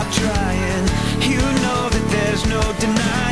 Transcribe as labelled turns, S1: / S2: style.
S1: stop trying. You know that there's no denying.